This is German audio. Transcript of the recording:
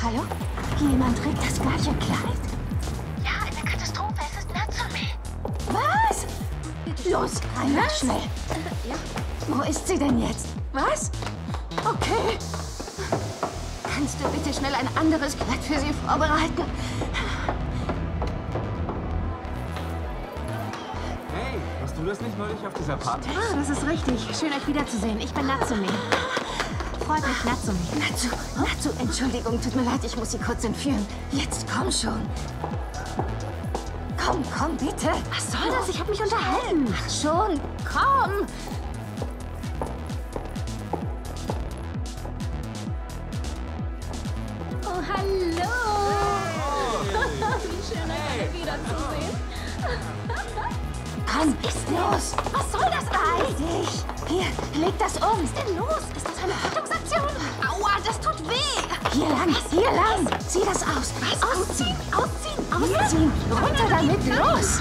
Hallo? Jemand trägt das gleiche Kleid? Ja, eine Katastrophe. Es ist Natsume. Was? Los, rein da schnell. Ja. Wo ist sie denn jetzt? Was? Okay. Kannst du bitte schnell ein anderes Kleid für sie vorbereiten? Hey, warst du das nicht neulich auf dieser Party? Ah, das ist richtig. Schön, euch wiederzusehen. Ich bin Natsume. Freut mich, Natsume. Natsu, Natsu, Entschuldigung, tut mir leid, ich muss sie kurz entführen. Jetzt komm schon. Komm, komm, bitte. Was soll das? Ich habe mich unterhalten. Ach schon, komm. Oh, hallo. Wie schön, euch alle wiederzusehen. Komm, ist los. Was soll das Bei denn? dich. Hier, leg das um. Was ist denn los? Ist das eine Rettungsaktion? Hier lang, hier lang. Zieh das aus. Was? Ausziehen? Ausziehen? Ausziehen. Runter damit, los.